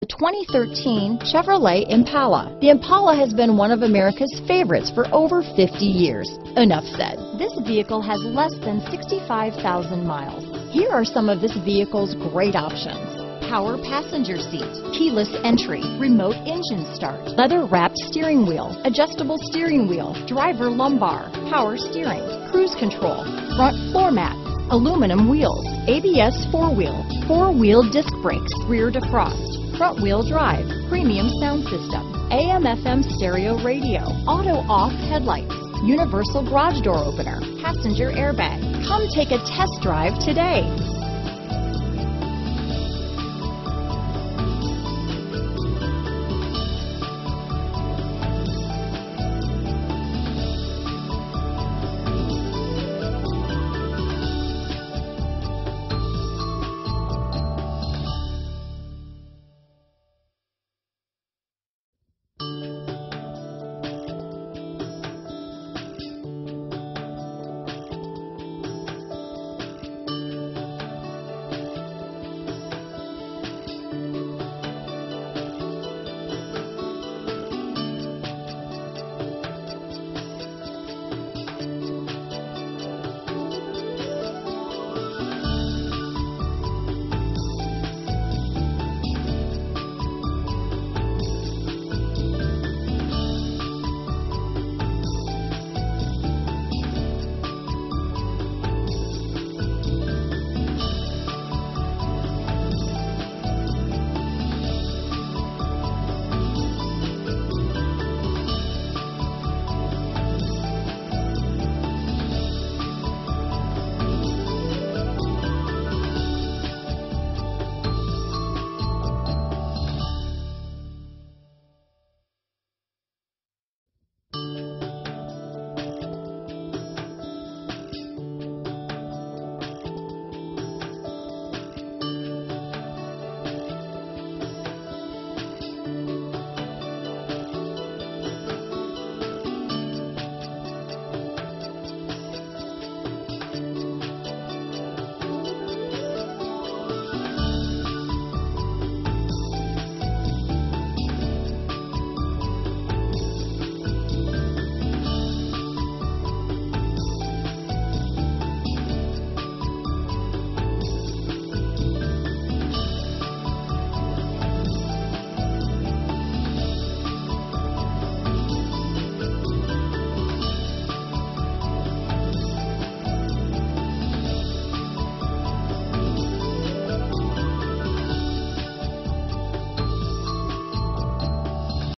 The 2013 Chevrolet Impala. The Impala has been one of America's favorites for over 50 years. Enough said. This vehicle has less than 65,000 miles. Here are some of this vehicle's great options. Power passenger seat, keyless entry, remote engine start, leather wrapped steering wheel, adjustable steering wheel, driver lumbar, power steering, cruise control, front floor mats, aluminum wheels, ABS four-wheel, four-wheel disc brakes, rear defrost, front wheel drive, premium sound system, AM FM stereo radio, auto off headlights, universal garage door opener, passenger airbag. Come take a test drive today.